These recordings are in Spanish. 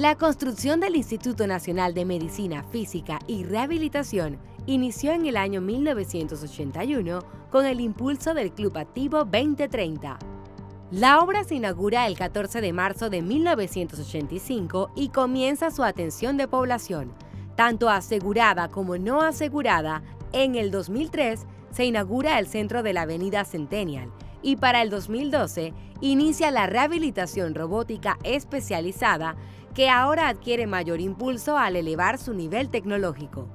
La construcción del Instituto Nacional de Medicina Física y Rehabilitación inició en el año 1981 con el impulso del Club Activo 2030. La obra se inaugura el 14 de marzo de 1985 y comienza su atención de población, tanto asegurada como no asegurada. En el 2003 se inaugura el centro de la Avenida Centennial y para el 2012 inicia la rehabilitación robótica especializada que ahora adquiere mayor impulso al elevar su nivel tecnológico.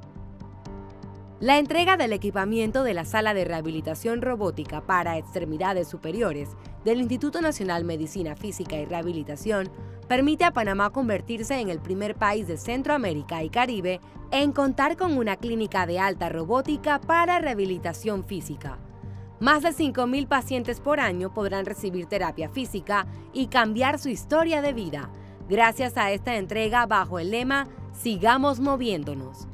La entrega del equipamiento de la Sala de Rehabilitación Robótica para Extremidades Superiores del Instituto Nacional Medicina Física y Rehabilitación permite a Panamá convertirse en el primer país de Centroamérica y Caribe en contar con una clínica de alta robótica para rehabilitación física. Más de 5.000 pacientes por año podrán recibir terapia física y cambiar su historia de vida gracias a esta entrega bajo el lema Sigamos moviéndonos.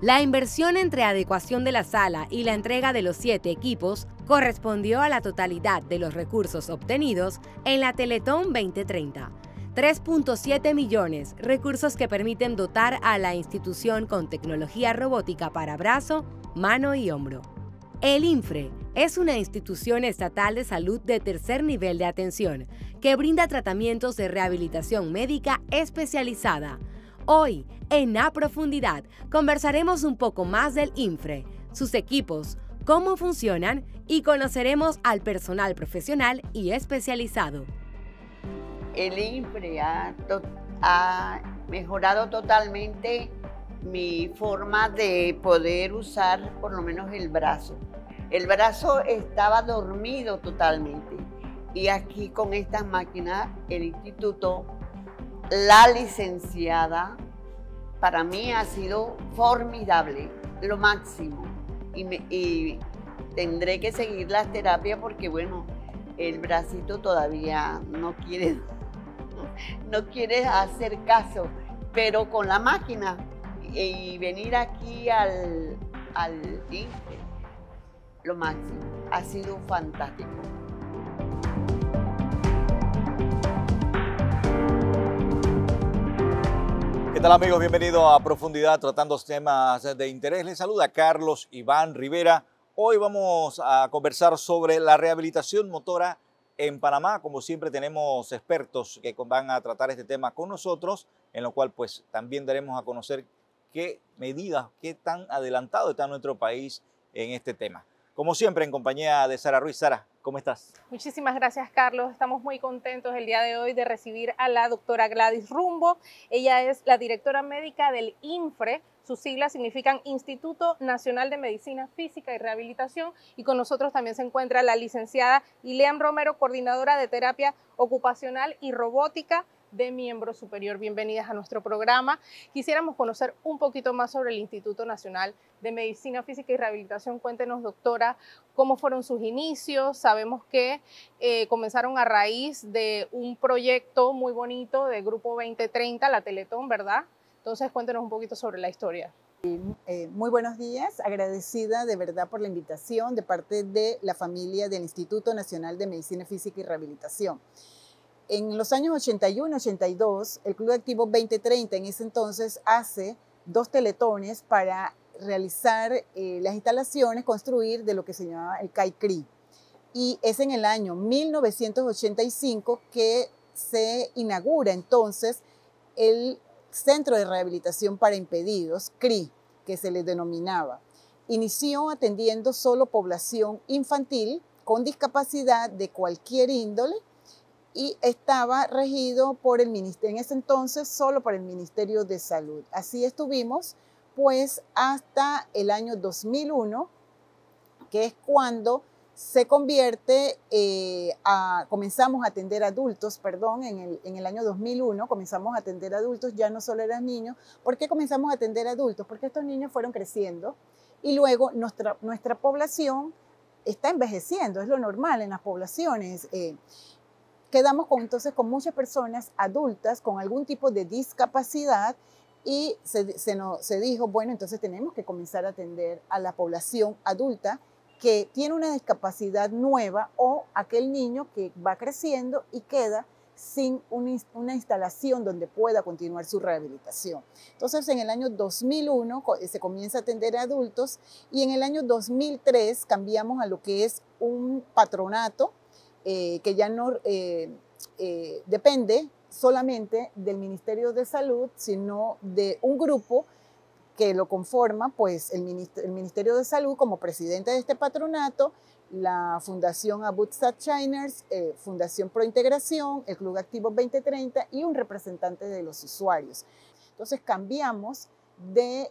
La inversión entre adecuación de la sala y la entrega de los siete equipos correspondió a la totalidad de los recursos obtenidos en la Teletón 2030. 3.7 millones, recursos que permiten dotar a la institución con tecnología robótica para brazo, mano y hombro. El INFRE es una institución estatal de salud de tercer nivel de atención que brinda tratamientos de rehabilitación médica especializada. Hoy, en A Profundidad, conversaremos un poco más del INFRE, sus equipos, cómo funcionan y conoceremos al personal profesional y especializado. El INFRE ha, ha mejorado totalmente mi forma de poder usar por lo menos el brazo. El brazo estaba dormido totalmente. Y aquí con estas máquinas, el instituto, la licenciada, para mí ha sido formidable, lo máximo. Y, tendré que seguir las terapias porque, bueno, el bracito todavía no quiere, no quiere hacer caso. Pero con la máquina y venir aquí al, al lo máximo. Ha sido fantástico. ¿Qué tal amigos? Bienvenidos a Profundidad tratando temas de interés. Les saluda Carlos Iván Rivera. Hoy vamos a conversar sobre la rehabilitación motora en Panamá. Como siempre tenemos expertos que van a tratar este tema con nosotros, en lo cual pues también daremos a conocer qué medidas, qué tan adelantado está nuestro país en este tema. Como siempre, en compañía de Sara Ruiz. Sara, ¿cómo estás? Muchísimas gracias, Carlos. Estamos muy contentos el día de hoy de recibir a la doctora Gladys Rumbo. Ella es la directora médica del INFRE. Sus siglas significan Instituto Nacional de Medicina Física y Rehabilitación. Y con nosotros también se encuentra la licenciada Ileam Romero, coordinadora de terapia ocupacional y robótica de miembro superior. Bienvenidas a nuestro programa. Quisiéramos conocer un poquito más sobre el Instituto Nacional de Medicina Física y Rehabilitación. Cuéntenos, doctora, cómo fueron sus inicios. Sabemos que eh, comenzaron a raíz de un proyecto muy bonito de Grupo 2030, la Teletón, ¿verdad? Entonces, cuéntenos un poquito sobre la historia. Eh, muy buenos días, agradecida de verdad por la invitación de parte de la familia del Instituto Nacional de Medicina Física y Rehabilitación. En los años 81, 82, el Club Activo 2030 en ese entonces hace dos teletones para realizar eh, las instalaciones, construir de lo que se llamaba el CAICRI. Y es en el año 1985 que se inaugura entonces el Centro de Rehabilitación para Impedidos, CRI, que se le denominaba. Inició atendiendo solo población infantil con discapacidad de cualquier índole, y estaba regido por el ministerio, en ese entonces solo por el Ministerio de Salud. Así estuvimos pues hasta el año 2001, que es cuando se convierte, eh, a, comenzamos a atender adultos, perdón, en el, en el, año 2001 comenzamos a atender adultos, ya no solo eran niños. ¿Por qué comenzamos a atender adultos? Porque estos niños fueron creciendo y luego nuestra, nuestra población está envejeciendo, es lo normal en las poblaciones. Eh, quedamos con, entonces con muchas personas adultas con algún tipo de discapacidad y se, se, dijo, bueno, entonces tenemos que comenzar a atender a la población adulta que tiene una discapacidad nueva o aquel niño que va creciendo y queda sin una instalación donde pueda continuar su rehabilitación. Entonces, en el año 2001 se comienza a atender a adultos y en el año 2003 cambiamos a lo que es un patronato eh, que ya no eh, eh, depende solamente del Ministerio de Salud, sino de un grupo que lo conforma, pues el Ministerio de Salud como presidente de este patronato, la Fundación Abut Shiners, Fundación Pro Integración, el Club Activo 2030 y un representante de los usuarios. Entonces cambiamos de,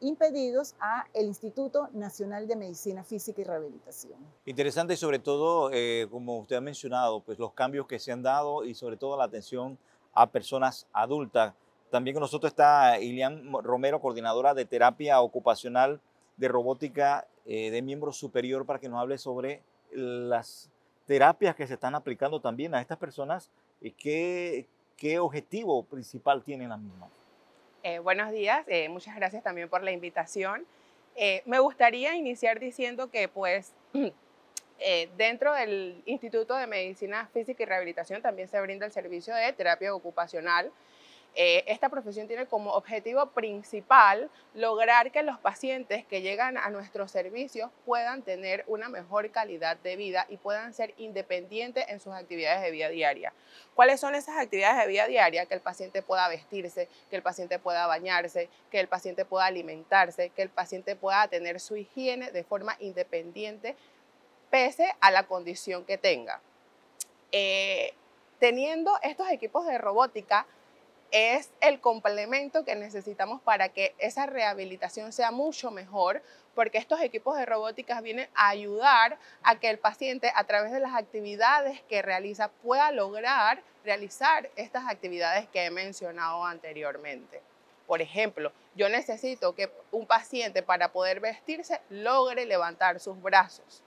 impedidos a el Instituto Nacional de Medicina Física y Rehabilitación. Interesante y sobre todo, eh, como usted ha mencionado, pues los cambios que se han dado y sobre todo la atención a personas adultas. También con nosotros está Ilian Romero, coordinadora de terapia ocupacional de robótica eh, de miembro superior, para que nos hable sobre las terapias que se están aplicando también a estas personas y qué, qué objetivo principal tienen las mismas. Eh, buenos días, eh, muchas gracias también por la invitación. Eh, me gustaría iniciar diciendo que pues dentro del Instituto de Medicina Física y Rehabilitación también se brinda el servicio de terapia ocupacional eh, esta profesión tiene como objetivo principal lograr que los pacientes que llegan a nuestros servicios puedan tener una mejor calidad de vida y puedan ser independientes en sus actividades de vida diaria. ¿Cuáles son esas actividades de vida diaria? Que el paciente pueda vestirse, que el paciente pueda bañarse, que el paciente pueda alimentarse, que el paciente pueda tener su higiene de forma independiente pese a la condición que tenga. Eh, teniendo estos equipos de robótica, es el complemento que necesitamos para que esa rehabilitación sea mucho mejor, porque estos equipos de robótica vienen a ayudar a que el paciente a través de las actividades que realiza pueda lograr realizar estas actividades que he mencionado anteriormente. Por ejemplo, yo necesito que un paciente para poder vestirse logre levantar sus brazos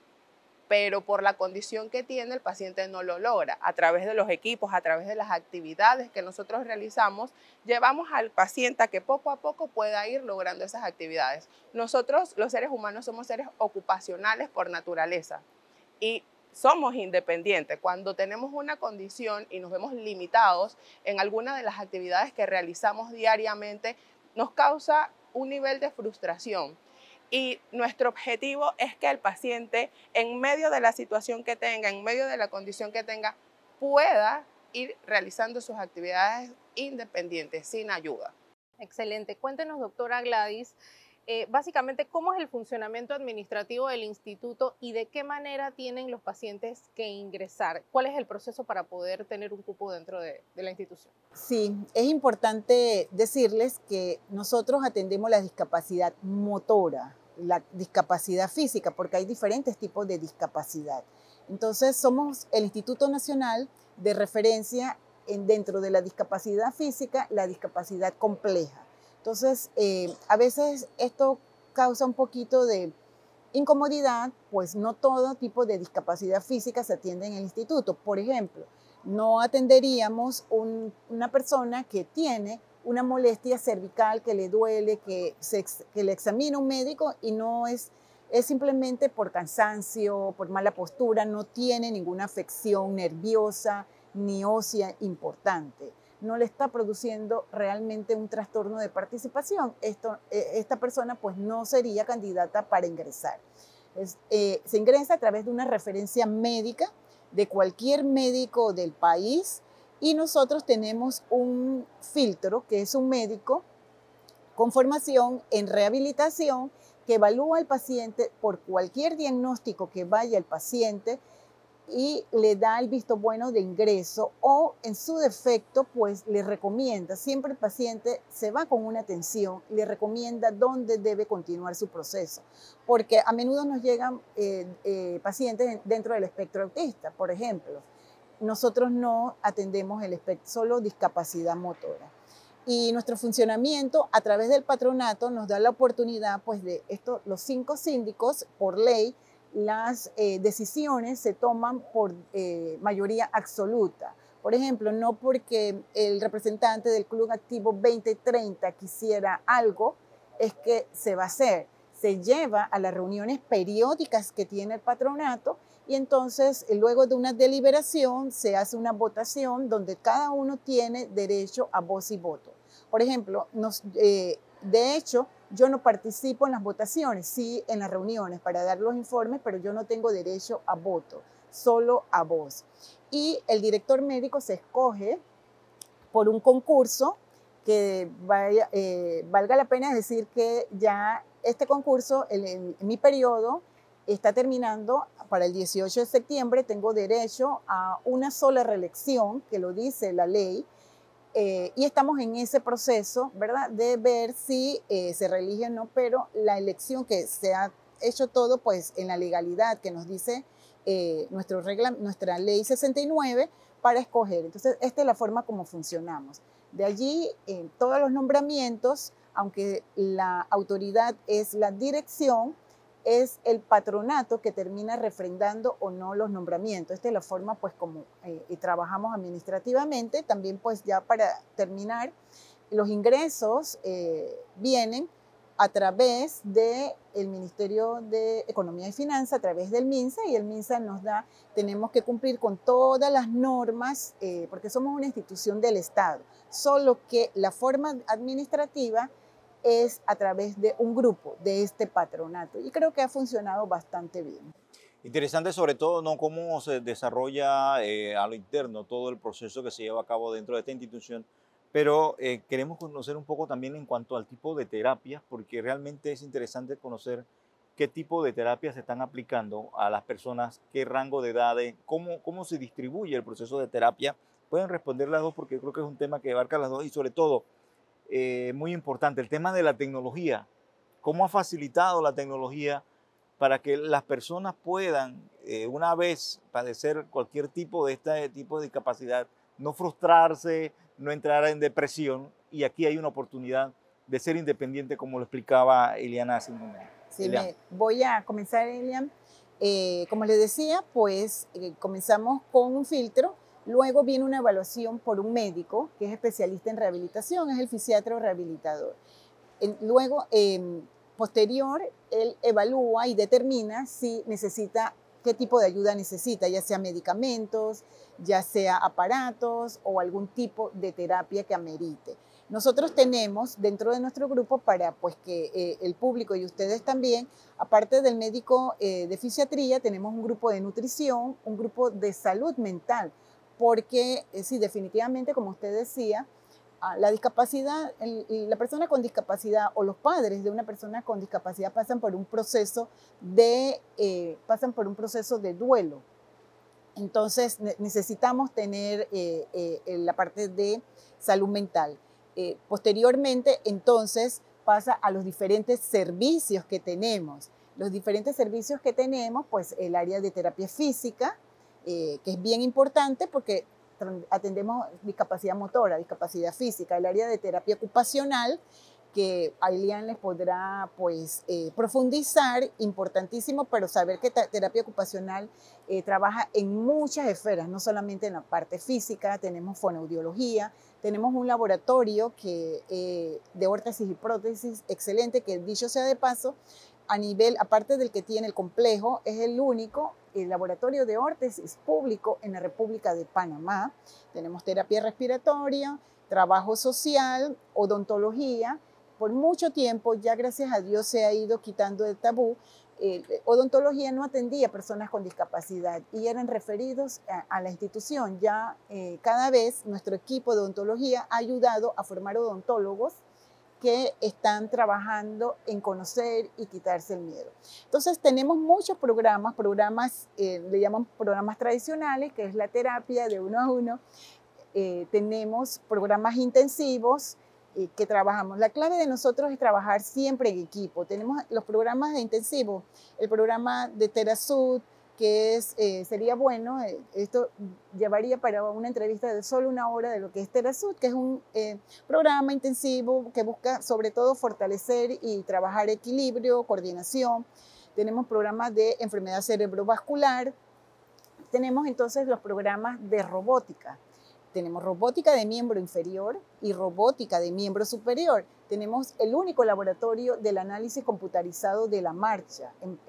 pero por la condición que tiene el paciente no lo logra. A través de los equipos, a través de las actividades que nosotros realizamos, llevamos al paciente a que poco a poco pueda ir logrando esas actividades. Nosotros, los seres humanos, somos seres ocupacionales por naturaleza y somos independientes. Cuando tenemos una condición y nos vemos limitados en alguna de las actividades que realizamos diariamente, nos causa un nivel de frustración y nuestro objetivo es que el paciente, en medio de la situación que tenga, en medio de la condición que tenga, pueda ir realizando sus actividades independientes, sin ayuda. Excelente. Cuéntenos, doctora Gladys, eh, básicamente cómo es el funcionamiento administrativo del instituto y de qué manera tienen los pacientes que ingresar. ¿Cuál es el proceso para poder tener un cupo dentro de, de la institución? Sí, es importante decirles que nosotros atendemos la discapacidad motora, la discapacidad física, porque hay diferentes tipos de discapacidad. Entonces, somos el Instituto Nacional de Referencia en, dentro de la discapacidad física, la discapacidad compleja. Entonces, eh, a veces esto causa un poquito de incomodidad, pues no todo tipo de discapacidad física se atiende en el instituto. Por ejemplo, no atenderíamos una persona que tiene una molestia cervical que le duele, que, que le examina un médico y no es, es simplemente por cansancio, por mala postura, no tiene ninguna afección nerviosa ni ósea importante no le está produciendo realmente un trastorno de participación, esto, eh, esta persona pues no sería candidata para ingresar. Eh, se ingresa a través de una referencia médica de cualquier médico del país y nosotros tenemos un filtro que es un médico con formación en rehabilitación que evalúa al paciente por cualquier diagnóstico que vaya el paciente y le da el visto bueno de ingreso o en su defecto pues le recomienda, siempre el paciente se va con una atención, le recomienda dónde debe continuar su proceso, porque a menudo nos llegan eh, eh, pacientes dentro del espectro autista, por ejemplo, nosotros no atendemos el espectro, solo discapacidad motora. Y nuestro funcionamiento a través del patronato nos da la oportunidad pues de esto, los cinco síndicos por ley las eh, decisiones se toman por eh, mayoría absoluta. Por ejemplo, no porque el representante del Club Activo 2030 quisiera algo, es que se va a hacer. Se lleva a las reuniones periódicas que tiene el patronato y entonces luego de una deliberación se hace una votación donde cada uno tiene derecho a voz y voto. Por ejemplo, nos, eh, de hecho, yo no participo en las votaciones, sí en las reuniones para dar los informes, pero yo no tengo derecho a voto, solo a voz. Y el director médico se escoge por un concurso que vaya, eh, valga la pena decir que ya este concurso, en mi periodo, está terminando para el 18 de septiembre, tengo derecho a una sola reelección, que lo dice la ley, eh, y estamos en ese proceso, ¿verdad?, de ver si eh, se reelige o no, pero la elección que se ha hecho todo, pues en la legalidad que nos dice eh, nuestro regla, nuestra ley 69 para escoger. Entonces, esta es la forma como funcionamos. De allí, en todos los nombramientos, aunque la autoridad es la dirección, es el patronato que termina refrendando o no los nombramientos. Esta es la forma, pues, como eh, trabajamos administrativamente. También, pues, ya para terminar, los ingresos eh, vienen a través del el Ministerio de Economía y Finanzas, a través del MINSA, y el MINSA nos da, tenemos que cumplir con todas las normas, eh, porque somos una institución del Estado, solo que la forma administrativa es a través de un grupo, de este patronato. Y creo que ha funcionado bastante bien. Interesante sobre todo ¿no? cómo se desarrolla eh, a lo interno todo el proceso que se lleva a cabo dentro de esta institución, pero eh, queremos conocer un poco también en cuanto al tipo de terapias, porque realmente es interesante conocer qué tipo de terapias se están aplicando a las personas, qué rango de edades, cómo, cómo se distribuye el proceso de terapia. Pueden responder las dos porque creo que es un tema que abarca las dos y sobre todo eh, muy importante, el tema de la tecnología. ¿Cómo ha facilitado la tecnología para que las personas puedan, eh, una vez padecer cualquier tipo de este tipo de discapacidad, no frustrarse, no entrar en depresión? Y aquí hay una oportunidad de ser independiente, como lo explicaba Eliana hace un momento. Sí, voy a comenzar, Elian. Eh, como les decía, pues comenzamos con un filtro Luego viene una evaluación por un médico que es especialista en rehabilitación, es el fisiatro rehabilitador. Luego, em, posterior, él evalúa y determina si necesita, qué tipo de ayuda necesita, ya sea medicamentos, ya sea aparatos o algún tipo de terapia que amerite. Nosotros tenemos dentro de nuestro grupo para pues que eh, el público y ustedes también, aparte del médico eh, de fisiatría, tenemos un grupo de nutrición, un grupo de salud mental porque eh, sí, definitivamente, como usted decía, ah, la discapacidad, la persona con discapacidad o los padres de una persona con discapacidad pasan por un proceso de, eh, pasan por un proceso de duelo. Entonces necesitamos tener eh, la parte de salud mental. posteriormente, entonces, pasa a los diferentes servicios que tenemos. Los diferentes servicios que tenemos, pues el área de terapia física, eh, que es bien importante porque atendemos discapacidad motora, discapacidad física, el área de terapia ocupacional, que Ailian les podrá pues eh, profundizar, importantísimo, pero saber que terapia ocupacional eh, trabaja en muchas esferas, no solamente en la parte física, tenemos fonoaudiología, tenemos un laboratorio que, de órtesis y prótesis excelente, que dicho sea de paso, a nivel, aparte del que tiene el complejo, es el único el laboratorio de órtesis público en la República de Panamá. Tenemos terapia respiratoria, trabajo social, odontología. Por mucho tiempo, ya gracias a Dios se ha ido quitando el tabú. odontología no atendía personas con discapacidad y eran referidos a, la institución. Ya eh, cada vez nuestro equipo de odontología ha ayudado a formar odontólogos que están trabajando en conocer y quitarse el miedo. Entonces tenemos muchos programas, programas, eh, le llaman programas tradicionales, que es la terapia de uno a uno. Eh, tenemos programas intensivos eh, que trabajamos. La clave de nosotros es trabajar siempre en equipo. Tenemos los programas de intensivo, el programa de Terasud, que es, eh, sería bueno, eh, esto llevaría para una entrevista de solo una hora de lo que es Terasud, que es un eh, programa intensivo que busca sobre todo fortalecer y trabajar equilibrio, coordinación. Tenemos programas de enfermedad cerebrovascular, tenemos entonces los programas de robótica. Tenemos robótica de miembro inferior y robótica de miembro superior. Tenemos el único laboratorio del análisis computarizado de la marcha en,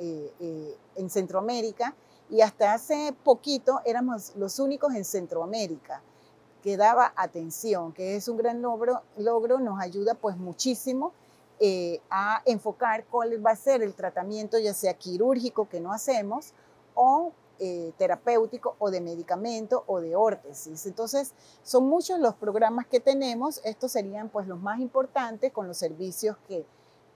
en Centroamérica Y hasta hace poquito éramos los únicos en Centroamérica que daba atención, que es un gran logro, logro nos ayuda pues muchísimo eh, a enfocar cuál va a ser el tratamiento, ya sea quirúrgico que no hacemos o eh, terapéutico o de medicamento o de órtesis. Entonces, son muchos los programas que tenemos. Estos serían pues los más importantes con los servicios que,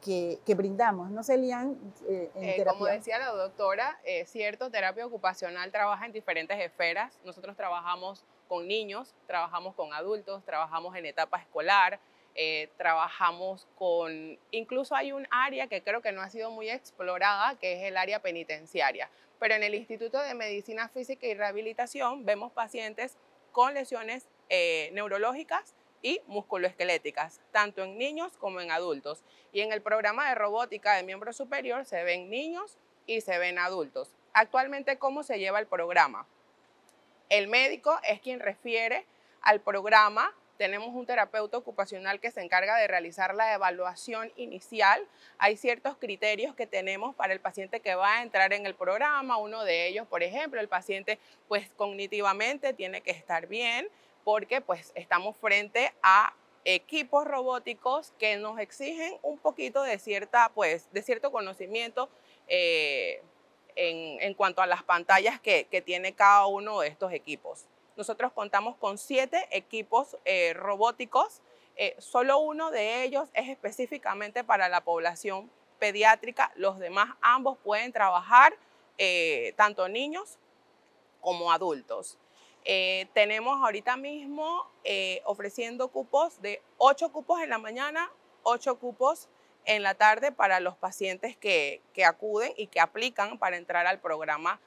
que, brindamos. ¿No serían eh, en terapia? Como decía la doctora, es cierto, terapia ocupacional trabaja en diferentes esferas. Nosotros trabajamos con niños, trabajamos con adultos, trabajamos en etapa escolar, eh, trabajamos con, incluso hay un área que creo que no ha sido muy explorada, que es el área penitenciaria. Pero en el Instituto de Medicina Física y Rehabilitación vemos pacientes con lesiones eh, neurológicas y musculoesqueléticas, tanto en niños como en adultos. Y en el programa de robótica de miembro superior se ven niños y se ven adultos. Actualmente, ¿cómo se lleva el programa? El médico es quien refiere al programa tenemos un terapeuta ocupacional que se encarga de realizar la evaluación inicial. Hay ciertos criterios que tenemos para el paciente que va a entrar en el programa. Uno de ellos, por ejemplo, el paciente pues cognitivamente tiene que estar bien porque pues estamos frente a equipos robóticos que nos exigen un poquito de cierta pues de cierto conocimiento eh, en, cuanto a las pantallas que tiene cada uno de estos equipos. Nosotros contamos con siete equipos eh, robóticos. Eh, solo uno de ellos es específicamente para la población pediátrica. Los demás ambos pueden trabajar eh, tanto niños como adultos. tenemos ahorita mismo ofreciendo cupos de ocho cupos en la mañana, ocho cupos en la tarde para los pacientes que, que acuden y que aplican para entrar al programa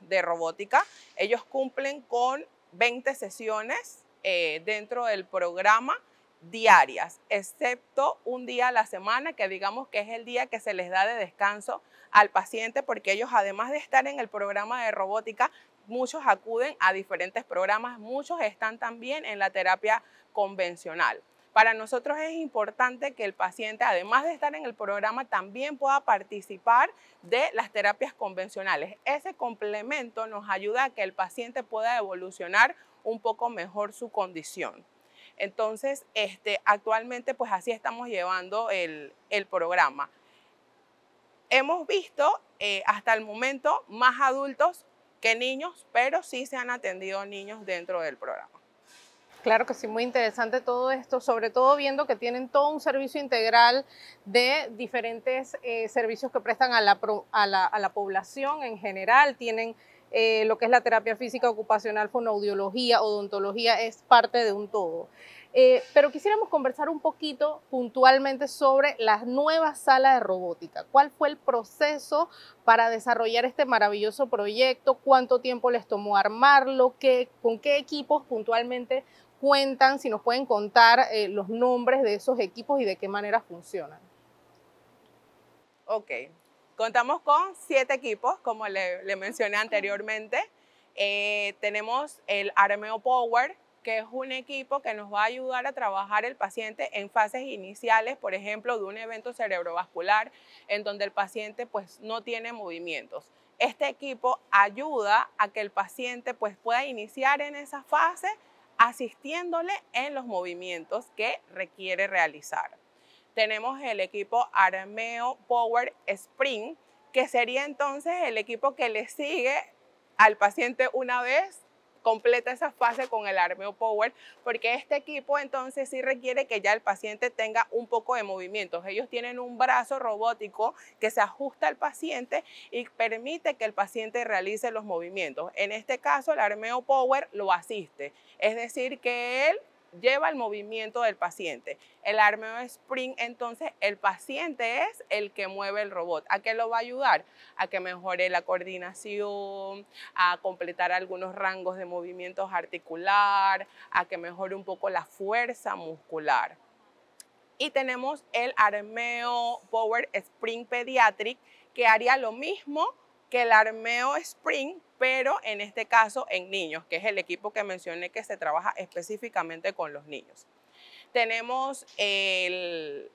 de robótica. Ellos cumplen con 20 sesiones eh, dentro del programa diarias, excepto un día a la semana, que digamos que es el día que se les da de descanso al paciente, porque ellos además de estar en el programa de robótica, muchos acuden a diferentes programas, muchos están también en la terapia convencional. Para nosotros es importante que el paciente, además de estar en el programa, también pueda participar de las terapias convencionales. Ese complemento nos ayuda a que el paciente pueda evolucionar un poco mejor su condición. Entonces, este, actualmente, pues así estamos llevando el, programa. Hemos visto eh, hasta el momento más adultos que niños, pero sí se han atendido niños dentro del programa. Claro que sí, muy interesante todo esto, sobre todo viendo que tienen todo un servicio integral de diferentes eh, servicios que prestan a la, población en general. Tienen eh, lo que es la terapia física ocupacional, fonoaudiología, odontología, es parte de un todo. Eh, pero quisiéramos conversar un poquito puntualmente sobre la nueva sala de robótica. ¿Cuál fue el proceso para desarrollar este maravilloso proyecto? ¿Cuánto tiempo les tomó armarlo? ¿Qué, ¿Con qué equipos puntualmente cuentan, si nos pueden contar eh, los nombres de esos equipos y de qué manera funcionan. Ok, contamos con siete equipos, como le, mencioné anteriormente. Eh, tenemos el Armeo Power, que es un equipo que nos va a ayudar a trabajar el paciente en fases iniciales, por ejemplo, de un evento cerebrovascular en donde el paciente pues no tiene movimientos. Este equipo ayuda a que el paciente pues pueda iniciar en esa fase asistiéndole en los movimientos que requiere realizar. Tenemos el equipo Armeo Power Spring, que sería entonces el equipo que le sigue al paciente una vez completa esa fase con el Armeo Power, porque este equipo entonces sí requiere que ya el paciente tenga un poco de movimientos. Ellos tienen un brazo robótico que se ajusta al paciente y permite que el paciente realice los movimientos. En este caso, el Armeo Power lo asiste, es decir, que él lleva el movimiento del paciente. El Armeo Spring, entonces, el paciente es el que mueve el robot. ¿A qué lo va a ayudar? A que mejore la coordinación, a completar algunos rangos de movimientos articular, a que mejore un poco la fuerza muscular. Y tenemos el Armeo Power Spring Pediatric, que haría lo mismo que el Armeo Spring, pero en este caso en niños, que es el equipo que mencioné que se trabaja específicamente con los niños. Tenemos el,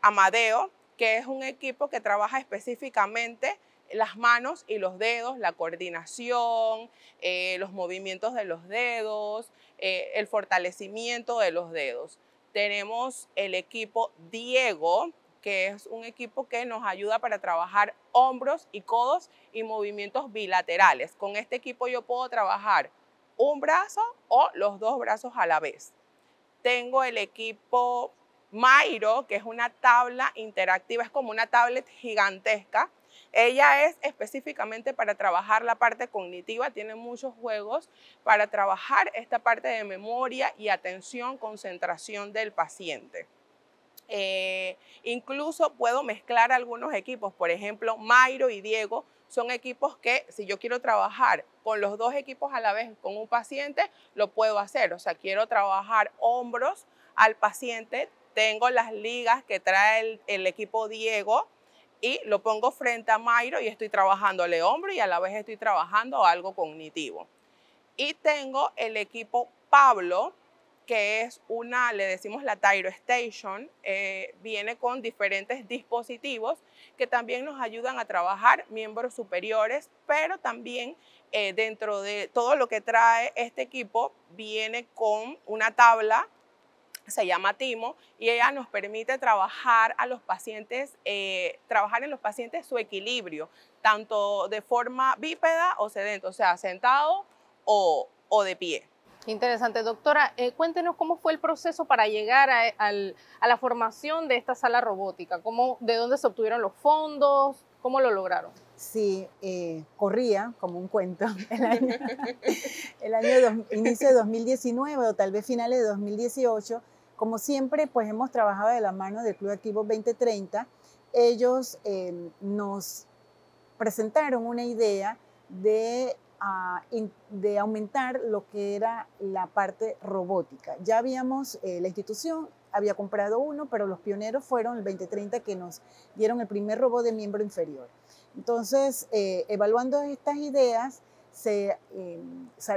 Amadeo, que es un equipo que trabaja específicamente las manos y los dedos, la coordinación, eh, los movimientos de los dedos, eh, el fortalecimiento de los dedos. Tenemos el equipo Diego, que es un equipo que nos ayuda para trabajar hombros y codos y movimientos bilaterales. Con este equipo yo puedo trabajar un brazo o los dos brazos a la vez. Tengo el equipo Mairo, que es una tabla interactiva, es como una tablet gigantesca. Ella es específicamente para trabajar la parte cognitiva, tiene muchos juegos para trabajar esta parte de memoria y atención, concentración del paciente. Eh, incluso puedo mezclar algunos equipos, por ejemplo, Mairo y Diego son equipos que si yo quiero trabajar con los dos equipos a la vez con un paciente, lo puedo hacer. O sea, quiero trabajar hombros al paciente, tengo las ligas que trae el, equipo Diego y lo pongo frente a Mayro y estoy trabajándole hombro y a la vez estoy trabajando algo cognitivo. Y tengo el equipo Pablo, que es una, le decimos la Tyro Station, eh, viene con diferentes dispositivos que también nos ayudan a trabajar miembros superiores, pero también eh, dentro de todo lo que trae este equipo viene con una tabla se llama Timo y ella nos permite trabajar a los pacientes, eh, trabajar en los pacientes su equilibrio, tanto de forma bípeda o sedente, o sea, sentado o, de pie. Interesante, doctora. Eh, cuéntenos cómo fue el proceso para llegar a, la formación de esta sala robótica, ¿Cómo, de dónde se obtuvieron los fondos, cómo lo lograron. Sí, eh, corría como un cuento el año, el año inicio de 2019 o tal vez finales de 2018 como siempre, pues hemos trabajado de la mano del Club Activo 2030. Ellos eh, nos presentaron una idea de, de aumentar lo que era la parte robótica. Ya habíamos, eh, la institución había comprado uno, pero los pioneros fueron el 2030 que nos dieron el primer robot de miembro inferior. Entonces, eh, evaluando estas ideas, se,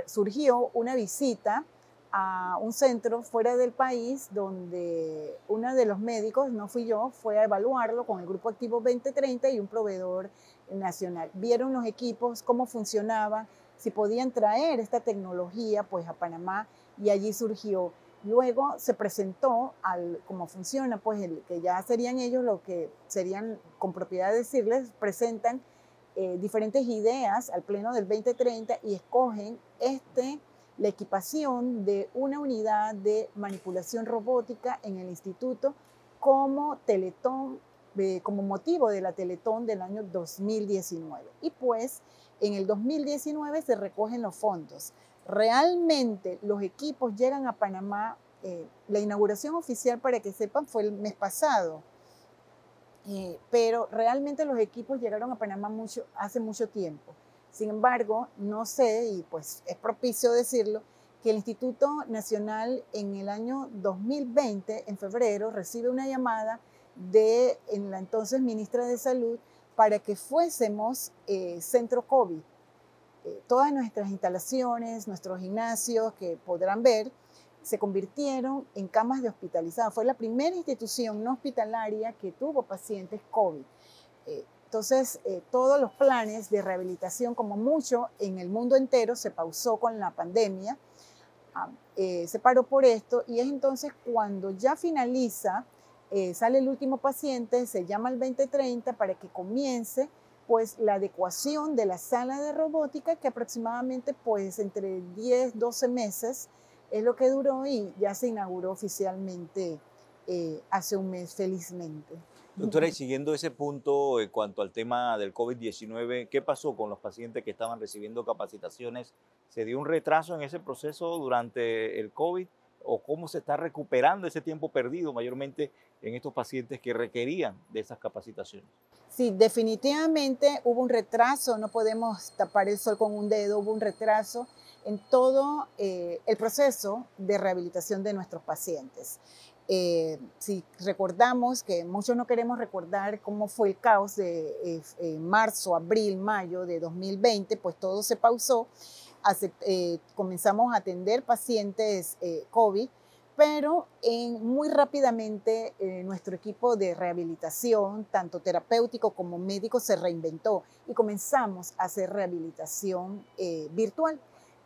surgió una visita a un centro fuera del país donde uno de los médicos, no fui yo, fue a evaluarlo con el Grupo Activo 2030 y un proveedor nacional. Vieron los equipos, cómo funcionaban, si podían traer esta tecnología pues a Panamá y allí surgió. Luego se presentó al cómo funciona, pues el, que ya serían ellos lo que serían, con propiedad de decirles, presentan eh, diferentes ideas al pleno del 2030 y escogen este la equipación de una unidad de manipulación robótica en el instituto como Teletón, como motivo de la Teletón del año 2019. Y pues en el 2019 se recogen los fondos. Realmente los equipos llegan a Panamá, eh, la inauguración oficial, para que sepan, fue el mes pasado. Eh, pero realmente los equipos llegaron a Panamá mucho, hace mucho tiempo. Sin embargo, no sé, y pues es propicio decirlo, que el Instituto Nacional en el año 2020, en febrero, recibe una llamada de la entonces ministra de Salud para que fuésemos eh, centro COVID. Eh, todas nuestras instalaciones, nuestros gimnasios que podrán ver, se convirtieron en camas de hospitalizados. Fue la primera institución no hospitalaria que tuvo pacientes COVID. Eh, entonces, eh, todos los planes de rehabilitación, como mucho en el mundo entero, se pausó con la pandemia, ah, eh, se paró por esto y es entonces cuando ya finaliza, eh, sale el último paciente, se llama el 2030 para que comience pues la adecuación de la sala de robótica que aproximadamente pues entre 10, 12 meses es lo que duró y ya se inauguró oficialmente hace un mes felizmente. Doctora, y siguiendo ese punto en cuanto al tema del COVID-19, ¿qué pasó con los pacientes que estaban recibiendo capacitaciones? ¿Se dio un retraso en ese proceso durante el COVID? ¿O cómo se está recuperando ese tiempo perdido mayormente en estos pacientes que requerían de esas capacitaciones? Sí, definitivamente hubo un retraso, no podemos tapar el sol con un dedo, hubo un retraso en todo eh, el proceso de rehabilitación de nuestros pacientes. Eh, si recordamos que muchos no queremos recordar cómo fue el caos de eh, eh, marzo, abril, mayo de 2020, pues todo se pausó. comenzamos a atender pacientes COVID, pero en, muy rápidamente eh, nuestro equipo de rehabilitación, tanto terapéutico como médico, se reinventó y comenzamos a hacer rehabilitación eh, virtual.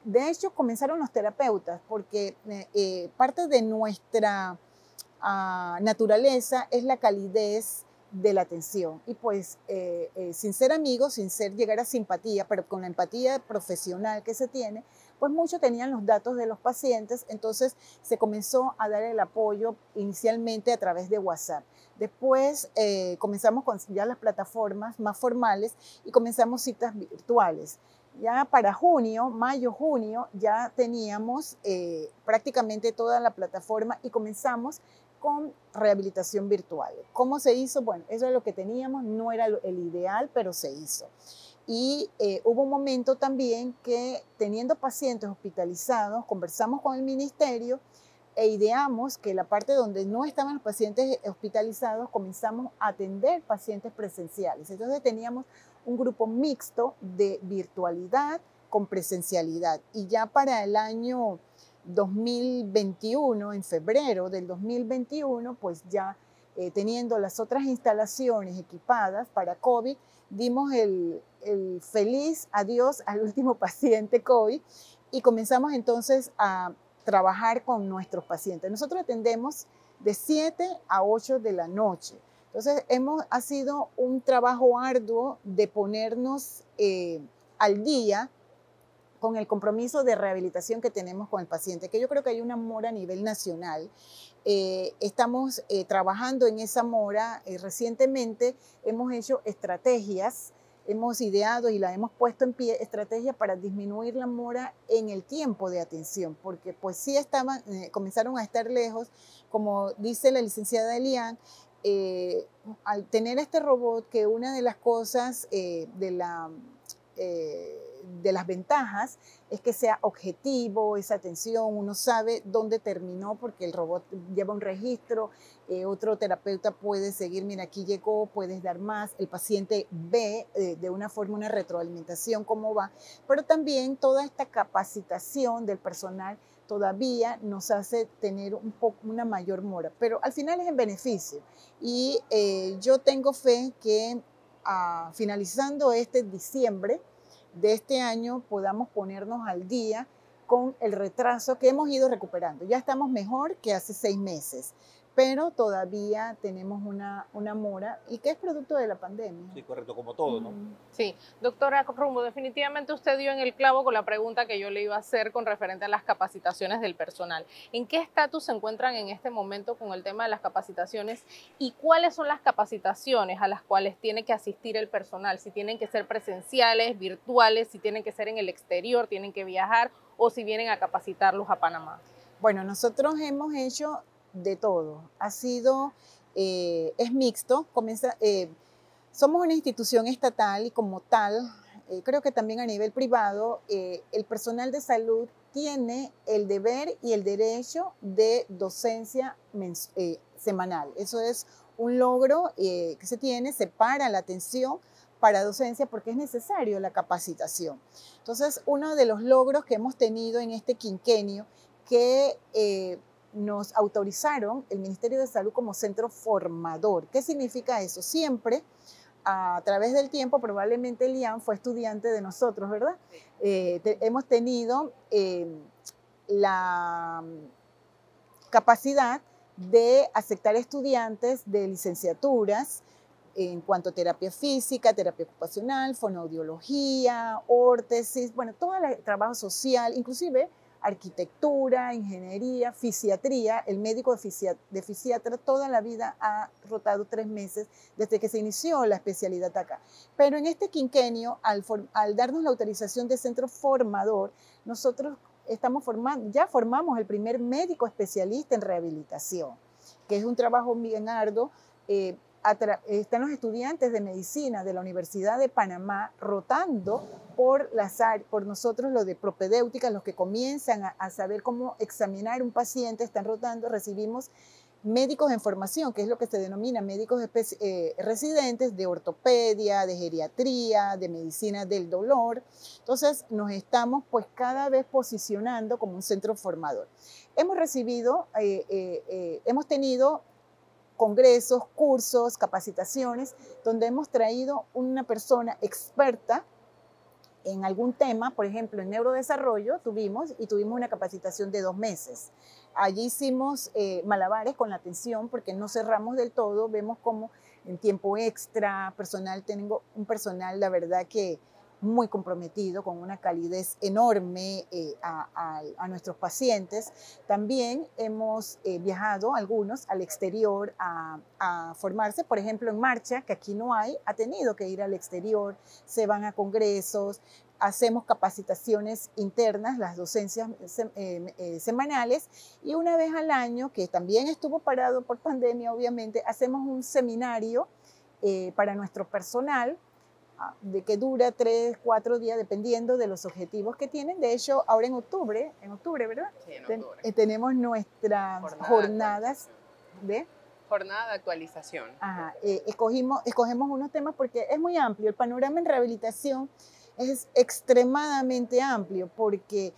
De hecho, comenzaron los terapeutas porque eh, parte de nuestra naturaleza es la calidez de la atención. Y pues, sin ser amigos, sin ser llegar a simpatía, pero con la empatía profesional que se tiene, pues muchos tenían los datos de los pacientes, entonces se comenzó a dar el apoyo inicialmente a través de WhatsApp. Después eh, comenzamos con ya las plataformas más formales y comenzamos citas virtuales. Ya para junio, mayo, junio, ya teníamos eh, prácticamente toda la plataforma y comenzamos rehabilitación virtual. ¿Cómo se hizo? Bueno, eso es lo que teníamos, no era el ideal, pero se hizo. Y eh, hubo un momento también que teniendo pacientes hospitalizados, conversamos con el ministerio e ideamos que la parte donde no estaban los pacientes hospitalizados, comenzamos a atender pacientes presenciales. Entonces teníamos un grupo mixto de virtualidad con presencialidad. Y ya para el año 2021, en febrero del 2021, pues ya eh, teniendo las otras instalaciones equipadas para COVID, dimos el, el feliz adiós al último paciente COVID y comenzamos entonces a trabajar con nuestros pacientes. Nosotros atendemos de 7 a 8 de la noche. Entonces, hemos, ha sido un trabajo arduo de ponernos eh, al día con el compromiso de rehabilitación que tenemos con el paciente, que yo creo que hay una mora a nivel nacional. Eh, estamos eh, trabajando en esa mora. recientemente hemos hecho estrategias hemos ideado y la hemos puesto en pie estrategia para disminuir la mora en el tiempo de atención, porque pues sí estaban, eh, comenzaron a estar lejos, como dice la licenciada Elian, eh, al tener este robot, que una de las cosas eh, de la de las ventajas es que sea objetivo, esa atención, uno sabe dónde terminó porque el robot lleva un registro, eh, otro terapeuta puede seguir, mira, aquí llegó, puedes dar más, el paciente ve eh, de una forma una retroalimentación cómo va, pero también toda esta capacitación del personal todavía nos hace tener un poco, una mayor mora, pero al final es en beneficio. Y eh, yo tengo fe que ah, finalizando este diciembre, de este año podamos ponernos al día con el retraso que hemos ido recuperando. Ya estamos mejor que hace seis meses pero todavía tenemos una, una mora y que es producto de la pandemia. Sí, correcto, como todo, ¿no? Sí, doctora Rumbo, definitivamente usted dio en el clavo con la pregunta que yo le iba a hacer con referente a las capacitaciones del personal. ¿En qué estatus se encuentran en este momento con el tema de las capacitaciones y cuáles son las capacitaciones a las cuales tiene que asistir el personal? Si tienen que ser presenciales, virtuales, si tienen que ser en el exterior, tienen que viajar o si vienen a capacitarlos a Panamá. Bueno, nosotros hemos hecho de todo. Ha sido, eh, es mixto, comienza, eh, somos una institución estatal y como tal, eh, creo que también a nivel privado, el personal de salud tiene el deber y el derecho de docencia semanal. Eso es un logro que se tiene, se para la atención para docencia porque es necesario la capacitación. Entonces, uno de los logros que hemos tenido en este quinquenio que nos autorizaron el Ministerio de Salud como centro formador. ¿Qué significa eso? Siempre, a través del tiempo, probablemente Lian fue estudiante de nosotros, ¿verdad? Eh, hemos tenido eh, la capacidad de aceptar estudiantes de licenciaturas en cuanto a terapia física, terapia ocupacional, fonoaudiología, órtesis, bueno, todo el trabajo social, inclusive arquitectura, ingeniería, fisiatría. El médico de, fisiatra toda la vida ha rotado tres meses desde que se inició la especialidad acá. Pero en este quinquenio, al, al darnos la autorización de centro formador, nosotros estamos formando, ya formamos el primer médico especialista en rehabilitación, que es un trabajo bien arduo. Eh, están los estudiantes de medicina de la Universidad de Panamá rotando por, las, por nosotros los de propedéutica, los que comienzan a, saber cómo examinar un paciente, están rotando, recibimos médicos en formación, que es lo que se denomina médicos eh, residentes de ortopedia, de geriatría, de medicina del dolor. Entonces nos estamos pues cada vez posicionando como un centro formador. Hemos recibido, eh, eh, hemos tenido congresos, cursos, capacitaciones, donde hemos traído una persona experta en algún tema, por ejemplo, en neurodesarrollo tuvimos y tuvimos una capacitación de dos meses. Allí hicimos eh, malabares con la atención porque no cerramos del todo, vemos como en tiempo extra, personal, tengo un personal, la verdad que muy comprometido, con una calidez enorme eh, a, nuestros pacientes. También hemos eh, viajado algunos al exterior a, a, formarse, por ejemplo en Marcha, que aquí no hay, ha tenido que ir al exterior, se van a congresos, hacemos capacitaciones internas, las docencias eh, semanales, y una vez al año, que también estuvo parado por pandemia, obviamente, hacemos un seminario para nuestro personal de que dura tres, cuatro días, dependiendo de los objetivos que tienen. De hecho, ahora en octubre, en octubre, ¿verdad? Sí, en octubre. Eh, tenemos nuestras jornadas de... Jornada de actualización. Ajá, eh, escogimos, escogemos unos temas porque es muy amplio. El panorama en rehabilitación es extremadamente amplio porque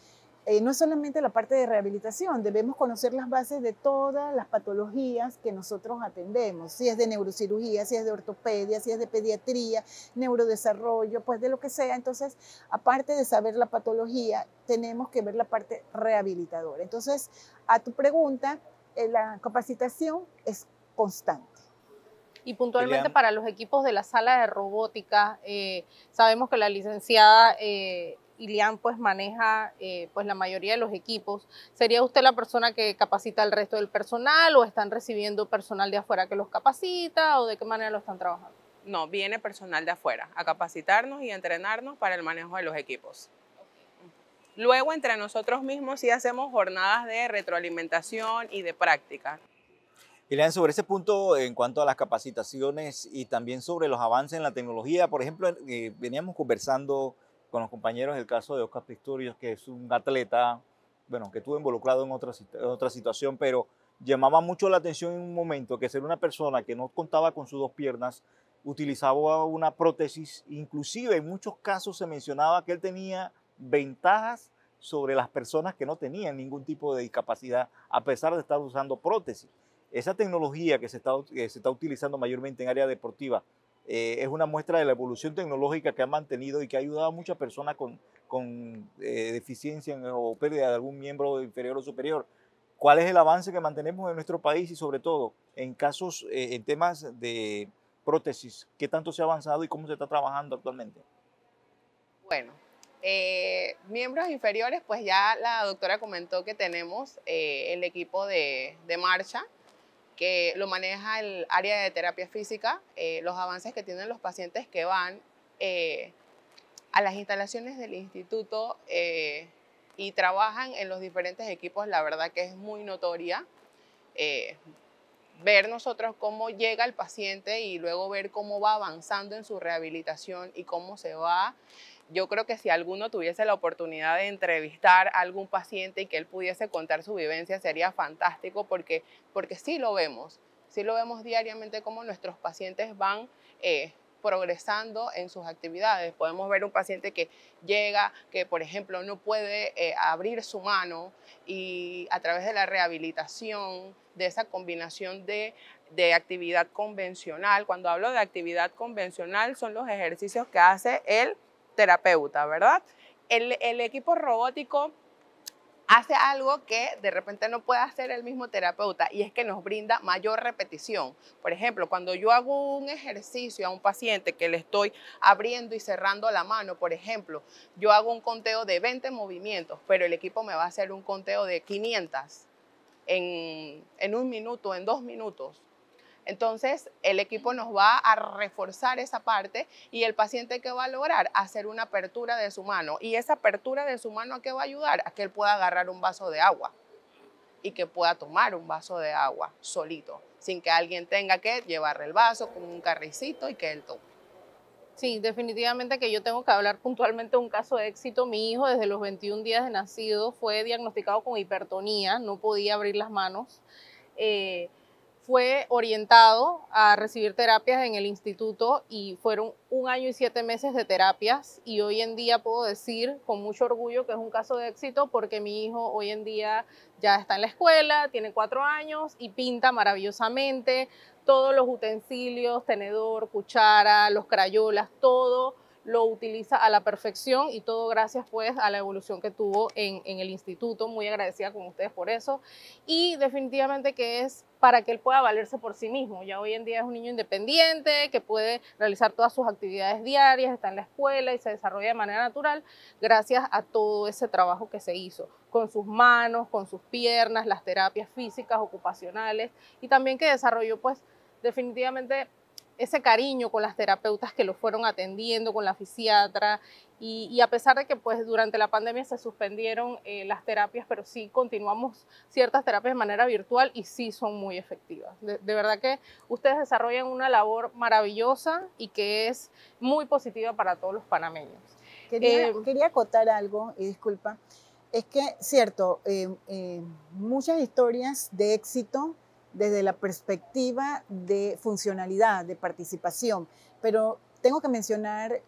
eh, no es solamente la parte de rehabilitación, debemos conocer las bases de todas las patologías que nosotros atendemos, si es de neurocirugía, si es de ortopedia, si es de pediatría, neurodesarrollo, pues de lo que sea. Entonces, aparte de saber la patología, tenemos que ver la parte rehabilitadora. Entonces, a tu pregunta, eh, la capacitación es constante. Y puntualmente para los equipos de la sala de robótica, eh, sabemos que la licenciada Ilian pues maneja eh, pues la mayoría de los equipos. ¿Sería usted la persona que capacita al resto del personal o están recibiendo personal de afuera que los capacita o de qué manera lo están trabajando? No, viene personal de afuera a capacitarnos y entrenarnos para el manejo de los equipos. Luego entre nosotros mismos sí hacemos jornadas de retroalimentación y de práctica. Ilian, sobre ese punto en cuanto a las capacitaciones y también sobre los avances en la tecnología, por ejemplo, eh, veníamos conversando con los compañeros el caso de Oscar Pistorius, que es un atleta, bueno, que estuvo involucrado en otra, otra situación, pero llamaba mucho la atención en un momento que ser una persona que no contaba con sus dos piernas, utilizaba una prótesis, inclusive en muchos casos se mencionaba que él tenía ventajas sobre las personas que no tenían ningún tipo de discapacidad, a pesar de estar usando prótesis. Esa tecnología que se está, que se está utilizando mayormente en área deportiva, eh, es una muestra de la evolución tecnológica que ha mantenido y que ha ayudado a muchas personas con, con eh, deficiencia o pérdida de algún miembro inferior o superior. ¿Cuál es el avance que mantenemos en nuestro país y sobre todo en casos, eh, en temas de prótesis? ¿Qué tanto se ha avanzado y cómo se está trabajando actualmente? Bueno, miembros inferiores, pues ya la doctora comentó que tenemos el equipo de marcha, que lo maneja el área de terapia física, eh, los avances que tienen los pacientes que van eh, a las instalaciones del instituto eh, y trabajan en los diferentes equipos, la verdad que es muy notoria. ver nosotros cómo llega el paciente y luego ver cómo va avanzando en su rehabilitación y cómo se va yo creo que si alguno tuviese la oportunidad de entrevistar a algún paciente y que él pudiese contar su vivencia, sería fantástico porque, porque sí lo vemos, sí lo vemos diariamente como nuestros pacientes van eh, progresando en sus actividades. Podemos ver un paciente que llega, que por ejemplo no puede eh, abrir su mano y a través de la rehabilitación, de esa combinación de, de actividad convencional, cuando hablo de actividad convencional son los ejercicios que hace él terapeuta, ¿verdad? El, equipo robótico hace algo que de repente no puede hacer el mismo terapeuta y es que nos brinda mayor repetición. Por ejemplo, cuando yo hago un ejercicio a un paciente que le estoy abriendo y cerrando la mano, por ejemplo, yo hago un conteo de 20 movimientos, pero el equipo me va a hacer un conteo de 500 en, en un minuto, en dos minutos. Entonces, el equipo nos va a reforzar esa parte y el paciente que va a lograr hacer una apertura de su mano. Y esa apertura de su mano a qué va a ayudar? A que él pueda agarrar un vaso de agua y que pueda tomar un vaso de agua solito, sin que alguien tenga que llevarle el vaso con un carricito y que él tome. Sí, definitivamente que yo tengo que hablar puntualmente de un caso de éxito. Mi hijo desde los 21 días de nacido fue diagnosticado con hipertonía, no podía abrir las manos. Eh, fue orientado a recibir terapias en el instituto y fueron un año y siete meses de terapias. Y hoy en día puedo decir con mucho orgullo que es un caso de éxito porque mi hijo hoy en día ya está en la escuela, tiene cuatro años y pinta maravillosamente. Todos los utensilios, tenedor, cuchara, los crayolas, todo lo utiliza a la perfección y todo gracias pues a la evolución que tuvo en, el instituto. Muy agradecida con ustedes por eso. Y definitivamente que es para que él pueda valerse por sí mismo. Ya hoy en día es un niño independiente que puede realizar todas sus actividades diarias, está en la escuela y se desarrolla de manera natural gracias a todo ese trabajo que se hizo con sus manos, con sus piernas, las terapias físicas, ocupacionales y también que desarrolló pues definitivamente ese cariño con las terapeutas que lo fueron atendiendo, con la fisiatra, y, a pesar de que pues durante la pandemia se suspendieron eh, las terapias, pero sí continuamos ciertas terapias de manera virtual y sí son muy efectivas. De, verdad que ustedes desarrollan una labor maravillosa y que es muy positiva para todos los panameños. Quería, eh, acotar algo, y disculpa, es que, cierto, eh, muchas historias de éxito desde la perspectiva de funcionalidad, de participación, pero tengo que mencionar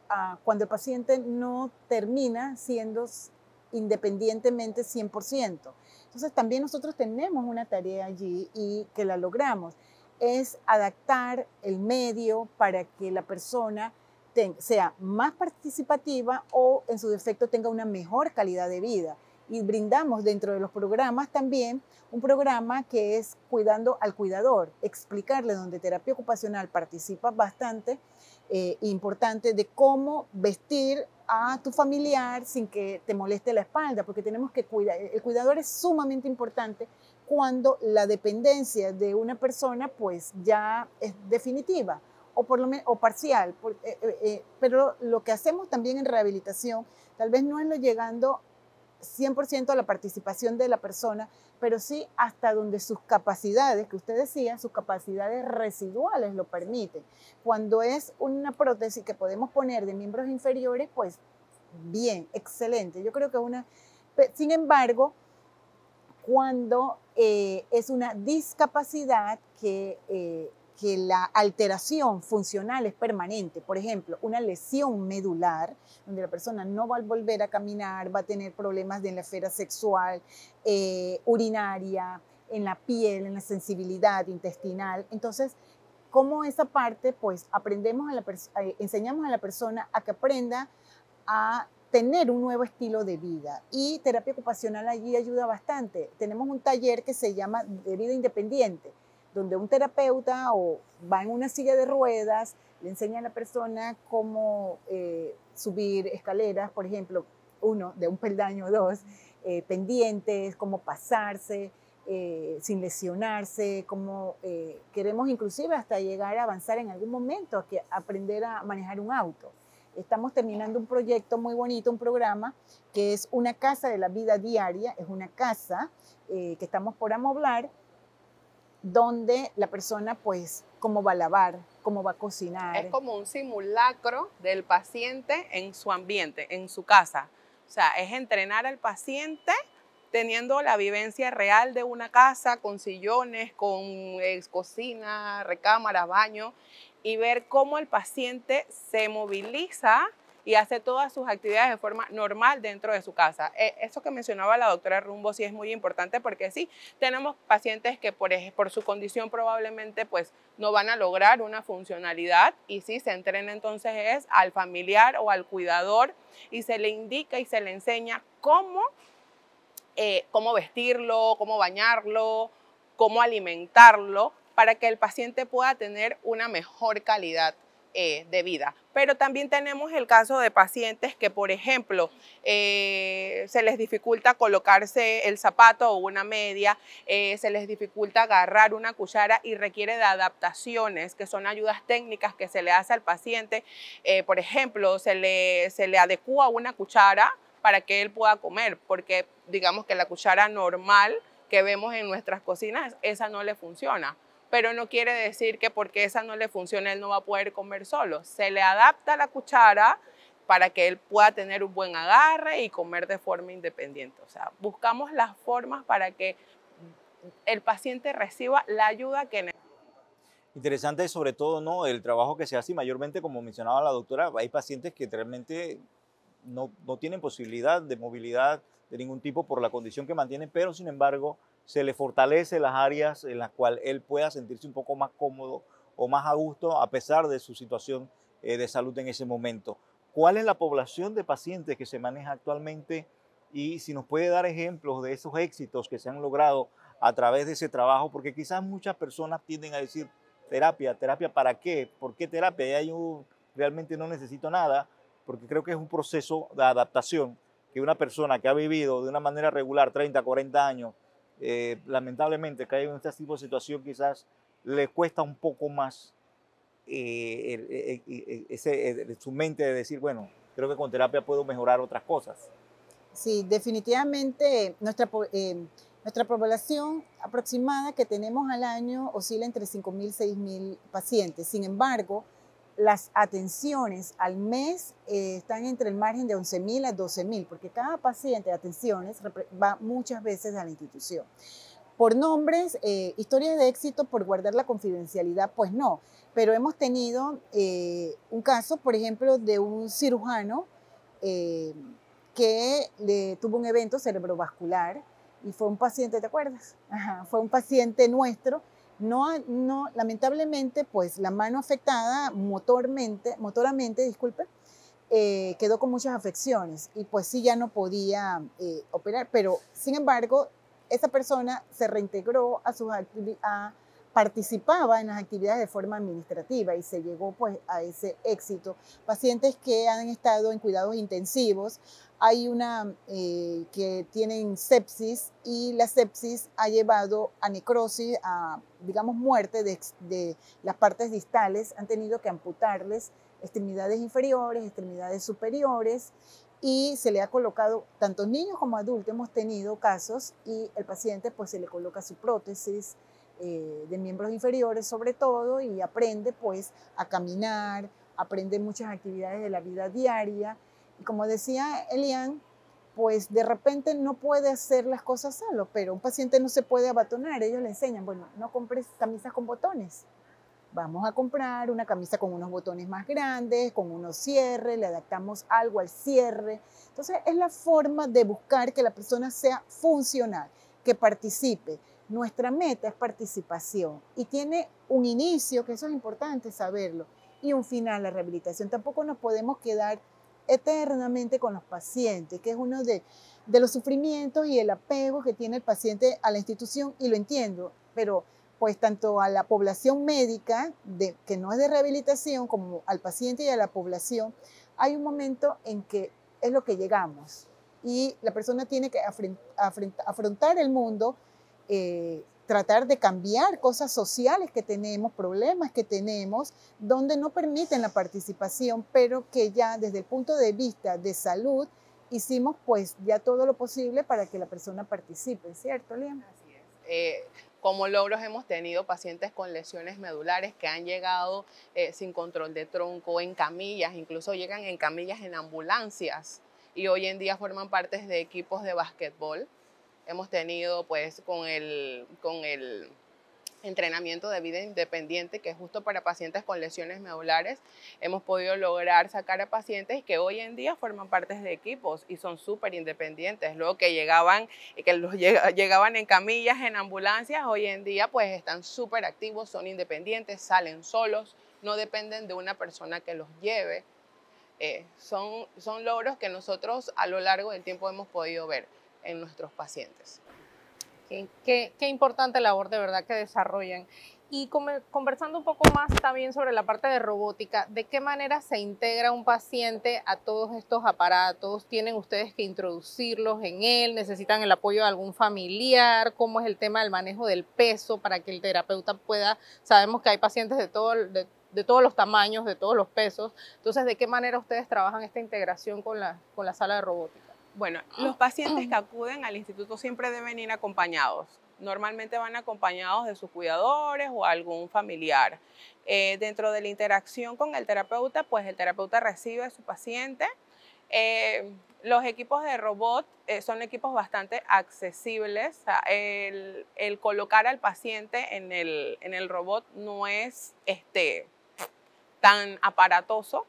cuando el paciente no termina siendo independientemente 100%. Entonces también nosotros tenemos una tarea allí y que la logramos, es adaptar el medio para que la persona sea más participativa o en su defecto tenga una mejor calidad de vida y brindamos dentro de los programas también un programa que es cuidando al cuidador, explicarle donde terapia ocupacional participa bastante eh, importante de cómo vestir a tu familiar sin que te moleste la espalda, porque tenemos que cuidar, el cuidador es sumamente importante cuando la dependencia de una persona pues ya es definitiva o por lo menos o parcial, eh, eh, pero lo que hacemos también en rehabilitación tal vez no es lo llegando 100% a la participación de la persona, pero sí hasta donde sus capacidades, que usted decía, sus capacidades residuales lo permiten. Cuando es una prótesis que podemos poner de miembros inferiores, pues bien, excelente. Yo creo que una... Sin embargo, cuando eh, es una discapacidad que eh, que la alteración funcional es permanente. Por ejemplo, una lesión medular, donde la persona no va a volver a caminar, va a tener problemas de la esfera sexual, eh, urinaria, en la piel, en la sensibilidad intestinal. Entonces, ¿cómo esa parte? Pues aprendemos a la eh, enseñamos a la persona a que aprenda a tener un nuevo estilo de vida. Y terapia ocupacional allí ayuda bastante. Tenemos un taller que se llama de vida independiente donde un terapeuta o va en una silla de ruedas, le enseña a la persona cómo eh, subir escaleras, por ejemplo, uno de un peldaño dos, eh, pendientes, cómo pasarse eh, sin lesionarse, cómo queremos inclusive hasta llegar a avanzar en algún momento que aprender a manejar un auto. Estamos terminando un proyecto muy bonito, un programa que es una casa de la vida diaria, es una casa que estamos por amoblar donde la persona pues cómo va a lavar, cómo va a cocinar. Es como un simulacro del paciente en su ambiente, en su casa. O sea, es entrenar al paciente teniendo la vivencia real de una casa con sillones, con cocina, recámara, baño y ver cómo el paciente se moviliza y hace todas sus actividades de forma normal dentro de su casa. Eh, eso que mencionaba la doctora Rumbo sí es muy importante porque sí, tenemos pacientes que por, por su condición probablemente pues no van a lograr una funcionalidad y sí se entrena entonces es al familiar o al cuidador y se le indica y se le enseña cómo, eh, cómo vestirlo, cómo bañarlo, cómo alimentarlo para que el paciente pueda tener una mejor calidad eh, de vida. Pero también tenemos el caso de pacientes que, por ejemplo, eh, se les dificulta colocarse el zapato o una media, eh, se les dificulta agarrar una cuchara y requiere de adaptaciones, que son ayudas técnicas que se le hace al paciente. por ejemplo, se le, se le adecua una cuchara para que él pueda comer, porque digamos que la cuchara normal que vemos en nuestras cocinas, esa no le funciona pero no quiere decir que porque esa no le funciona él no va a poder comer solo. Se le adapta la cuchara para que él pueda tener un buen agarre y comer de forma independiente. O sea, buscamos las formas para que el paciente reciba la ayuda que necesita. Interesante sobre todo ¿no? el trabajo que se hace mayormente, como mencionaba la doctora, hay pacientes que realmente no, no tienen posibilidad de movilidad de ningún tipo por la condición que mantienen, pero sin embargo se le fortalece las áreas en las cuales él pueda sentirse un poco más cómodo o más a gusto a pesar de su situación eh, de salud en ese momento. ¿Cuál es la población de pacientes que se maneja actualmente? Y si nos puede dar ejemplos de esos éxitos que se han logrado a través de ese trabajo, porque quizás muchas personas tienden a decir, terapia, terapia para qué, ¿por qué terapia? Ya yo realmente no necesito nada, porque creo que es un proceso de adaptación que una persona que ha vivido de una manera regular 30, 40 años, eh, lamentablemente cae en este tipo de situación, quizás le cuesta un poco más eh, ese, su mente de decir, bueno, creo que con terapia puedo mejorar otras cosas. Sí, definitivamente nuestra, eh, nuestra población aproximada que tenemos al año oscila entre 5.000 y 6.000 pacientes. Sin embargo, las atenciones al mes eh, están entre el margen de 11.000 a 12.000, porque cada paciente de atenciones va muchas veces a la institución. Por nombres, eh, historias de éxito por guardar la confidencialidad, pues no, pero hemos tenido eh, un caso, por ejemplo, de un cirujano que le, tuvo un evento cerebrovascular y fue un paciente, ¿te acuerdas? fue un paciente nuestro no, no, lamentablemente, pues la mano afectada motormente, motoramente, disculpe, eh, quedó con muchas afecciones y pues sí ya no podía eh, operar, pero sin embargo, esa persona se reintegró a sus actividades, participaba en las actividades de forma administrativa y se llegó pues a ese éxito. Pacientes que han estado en cuidados intensivos, hay una eh, que tienen sepsis y la sepsis ha llevado a necrosis, a digamos muerte de, de las partes distales, han tenido que amputarles extremidades inferiores, extremidades superiores y se le ha colocado, tanto niños como adultos hemos tenido casos y el paciente pues se le coloca su prótesis, eh, de miembros inferiores sobre todo y aprende pues a caminar, aprende muchas actividades de la vida diaria y como decía Elian, pues de repente no puede hacer las cosas solo, pero un paciente no se puede abatonar, ellos le enseñan, bueno, no compres camisas con botones, vamos a comprar una camisa con unos botones más grandes, con unos cierres, le adaptamos algo al cierre. Entonces es la forma de buscar que la persona sea funcional, que participe. Nuestra meta es participación y tiene un inicio, que eso es importante saberlo, y un final, la rehabilitación. Tampoco nos podemos quedar eternamente con los pacientes, que es uno de, los sufrimientos y el apego que tiene el paciente a la institución, y lo entiendo, pero pues tanto a la población médica, que no es de rehabilitación, como al paciente y a la población, hay un momento en que es lo que llegamos y la persona tiene que afrontar el mundo eh, tratar de cambiar cosas sociales que tenemos, problemas que tenemos, donde no permiten la participación, pero que ya desde el punto de vista de salud hicimos pues ya todo lo posible para que la persona participe, ¿cierto, Liam? Así es. Eh, como logros hemos tenido pacientes con lesiones medulares que han llegado eh, sin control de tronco, en camillas, incluso llegan en camillas en ambulancias y hoy en día forman parte de equipos de básquetbol hemos tenido pues con el, con el entrenamiento de vida independiente, que es justo para pacientes con lesiones medulares, hemos podido lograr sacar a pacientes que hoy en día forman parte de equipos y son súper independientes. Luego que llegaban, que los llegaban en camillas, en ambulancias, hoy en día pues están súper activos, son independientes, salen solos, no dependen de una persona que los lleve. Eh, son, son logros que nosotros a lo largo del tiempo hemos podido ver en nuestros pacientes. Qué, importante labor de verdad que desarrollan. Y conversando un poco más también sobre la parte de robótica, ¿de qué manera se integra un paciente a todos estos aparatos? ¿Tienen ustedes que introducirlos en él? ¿Necesitan el apoyo de algún familiar? ¿Cómo es el tema del manejo del peso para que el terapeuta pueda? Sabemos que hay pacientes de, todo, de, todos los tamaños, de todos los pesos. Entonces, ¿de qué manera ustedes trabajan esta integración con la, con la sala de robótica? Bueno, los pacientes que acuden al instituto siempre deben ir acompañados. Normalmente van acompañados de sus cuidadores o algún familiar. Eh, dentro de la interacción con el terapeuta, pues el terapeuta recibe a su paciente, eh, los equipos de robot eh, son equipos bastante accesibles. el, colocar al paciente en el, en el robot no es este, tan aparatoso.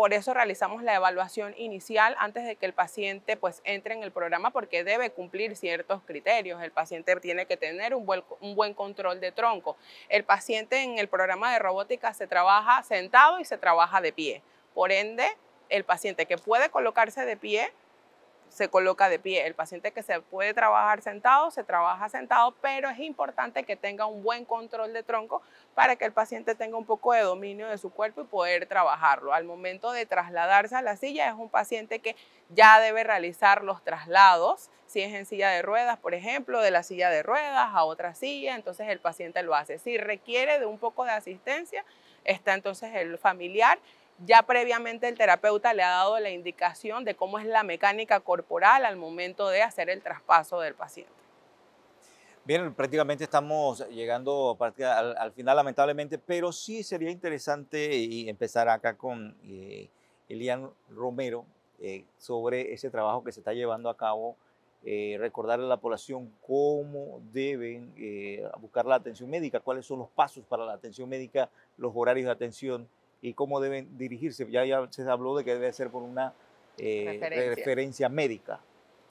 Por eso realizamos la evaluación inicial antes de que el paciente pues, entre en el programa porque debe cumplir ciertos criterios. El paciente tiene que tener un buen, un buen control de tronco. El paciente en el programa de robótica se trabaja sentado y se trabaja de pie. Por ende, el paciente que puede colocarse de pie se coloca de pie. El paciente que se puede trabajar sentado, se trabaja sentado, pero es importante que tenga un buen control de tronco para que el paciente tenga un poco de dominio de su cuerpo y poder trabajarlo. Al momento de trasladarse a la silla es un paciente que ya debe realizar los traslados, si es en silla de ruedas, por ejemplo, de la silla de ruedas a otra silla, entonces el paciente lo hace. Si requiere de un poco de asistencia, está entonces el familiar ya previamente el terapeuta le ha dado la indicación de cómo es la mecánica corporal al momento de hacer el traspaso del paciente. Bien, prácticamente estamos llegando al, final lamentablemente, pero sí sería interesante empezar acá con eh, Elian Romero eh, sobre ese trabajo que se está llevando a cabo, eh, recordarle a la población cómo deben buscar la atención médica, cuáles son los pasos para la atención médica, los horarios de atención y cómo deben dirigirse. Ya, ya se habló de que debe ser por una eh, referencia. médica.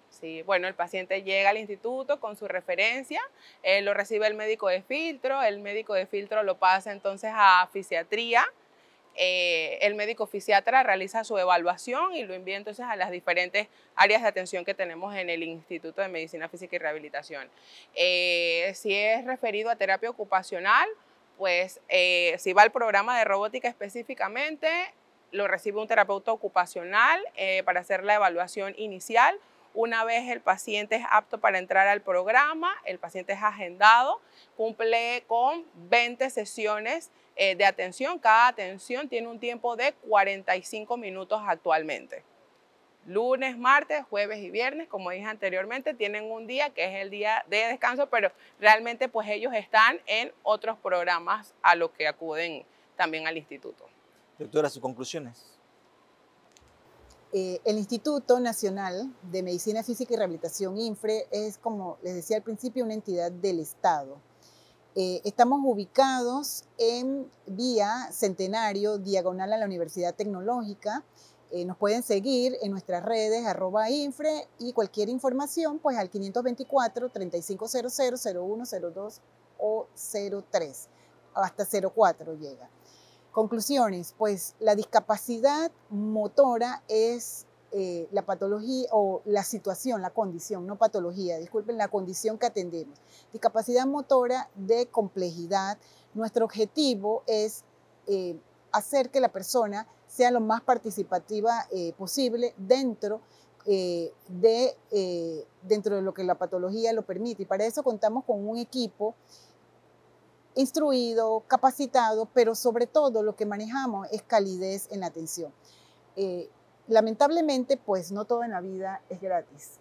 Sí, bueno, el paciente llega al instituto con su referencia, eh, lo recibe el médico de filtro, el médico de filtro lo pasa entonces a fisiatría, eh, el médico fisiatra realiza su evaluación y lo envía entonces a las diferentes áreas de atención que tenemos en el Instituto de Medicina Física y Rehabilitación. si es referido a terapia ocupacional, pues eh, si va al programa de robótica específicamente, lo recibe un terapeuta ocupacional eh, para hacer la evaluación inicial. Una vez el paciente es apto para entrar al programa, el paciente es agendado, cumple con 20 sesiones eh, de atención. Cada atención tiene un tiempo de 45 minutos actualmente lunes, martes, jueves y viernes, como dije anteriormente, tienen un día que es el día de descanso, pero realmente pues ellos están en otros programas a los que acuden también al instituto. Doctora, sus conclusiones. Eh, el Instituto Nacional de Medicina Física y Rehabilitación, INFRE, es, como les decía al principio, una entidad del Estado. Eh, estamos ubicados en vía Centenario, diagonal a la Universidad Tecnológica, eh, nos pueden seguir en nuestras redes, arroba infre, y cualquier información, pues al 524-3500, 0102 o 03, hasta 04 llega. Conclusiones, pues la discapacidad motora es eh, la patología o la situación, la condición, no patología, disculpen, la condición que atendemos. Discapacidad motora de complejidad. Nuestro objetivo es eh, hacer que la persona sea lo más participativa eh, posible dentro, eh, de, eh, dentro de lo que la patología lo permite. Y para eso contamos con un equipo instruido, capacitado, pero sobre todo lo que manejamos es calidez en la atención. lamentablemente, pues no todo en la vida es gratis.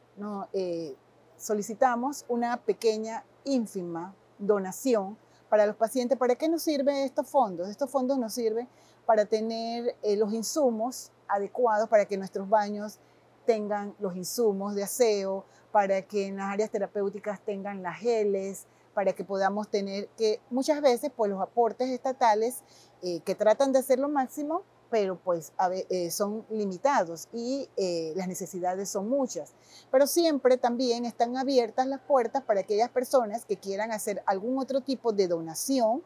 solicitamos una pequeña, ínfima donación para los pacientes. ¿Para qué nos sirven estos fondos? Estos fondos nos sirven para tener eh, los insumos adecuados para que nuestros baños tengan los insumos de aseo, para que en las áreas terapéuticas tengan las geles, para que podamos tener que muchas veces pues los aportes estatales eh, que tratan de hacer lo máximo, pero pues eh, son limitados y las necesidades son muchas. Pero siempre también están abiertas las puertas para aquellas personas que quieran hacer algún otro tipo de donación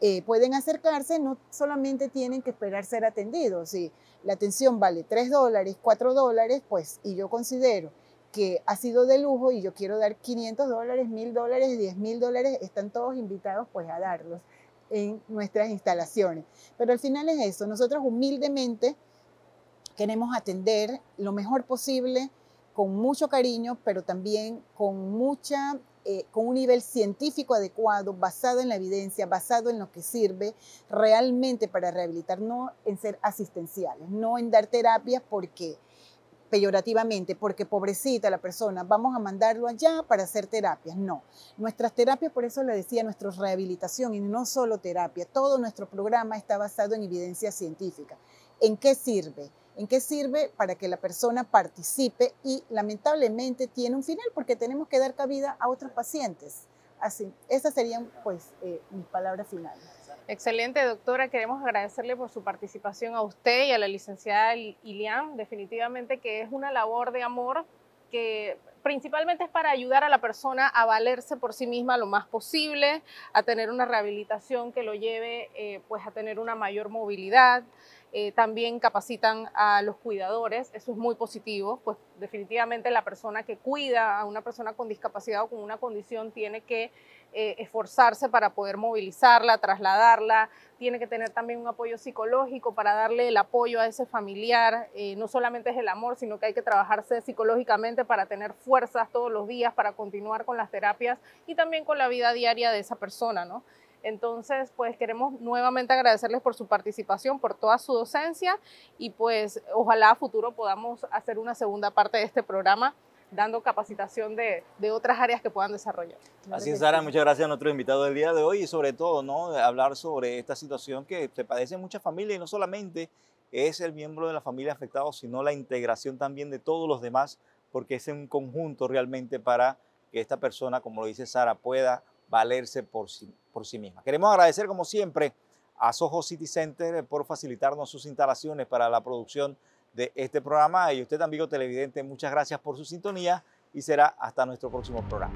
eh, pueden acercarse, no solamente tienen que esperar ser atendidos. Si la atención vale 3 dólares, 4 dólares, pues, y yo considero que ha sido de lujo y yo quiero dar 500 dólares, 1000 dólares, 10 mil dólares, están todos invitados pues a darlos en nuestras instalaciones. Pero al final es eso, nosotros humildemente queremos atender lo mejor posible, con mucho cariño, pero también con mucha eh, con un nivel científico adecuado, basado en la evidencia, basado en lo que sirve realmente para rehabilitar, no en ser asistenciales, no en dar terapias porque peyorativamente, porque pobrecita la persona, vamos a mandarlo allá para hacer terapias. No, nuestras terapias, por eso le decía, nuestra rehabilitación y no solo terapia, todo nuestro programa está basado en evidencia científica. ¿En qué sirve? ¿En qué sirve? Para que la persona participe y lamentablemente tiene un final porque tenemos que dar cabida a otros pacientes. Así, esas serían pues eh, mis palabras finales. Excelente, doctora. Queremos agradecerle por su participación a usted y a la licenciada Ilian. Definitivamente que es una labor de amor que principalmente es para ayudar a la persona a valerse por sí misma lo más posible, a tener una rehabilitación que lo lleve eh, pues a tener una mayor movilidad, eh, también capacitan a los cuidadores, eso es muy positivo, pues definitivamente la persona que cuida a una persona con discapacidad o con una condición tiene que eh, esforzarse para poder movilizarla, trasladarla, tiene que tener también un apoyo psicológico para darle el apoyo a ese familiar, eh, no solamente es el amor, sino que hay que trabajarse psicológicamente para tener fuerzas todos los días, para continuar con las terapias y también con la vida diaria de esa persona, ¿no? Entonces, pues queremos nuevamente agradecerles por su participación, por toda su docencia y pues ojalá a futuro podamos hacer una segunda parte de este programa dando capacitación de, otras áreas que puedan desarrollar. Así es, Sara, muchas gracias a nuestro invitado del día de hoy y sobre todo, ¿no? hablar sobre esta situación que se padece muchas familias y no solamente es el miembro de la familia afectado, sino la integración también de todos los demás, porque es un conjunto realmente para que esta persona, como lo dice Sara, pueda valerse por sí, por sí misma. Queremos agradecer, como siempre, a Soho City Center por facilitarnos sus instalaciones para la producción de este programa. Y usted, amigo televidente, muchas gracias por su sintonía y será hasta nuestro próximo programa.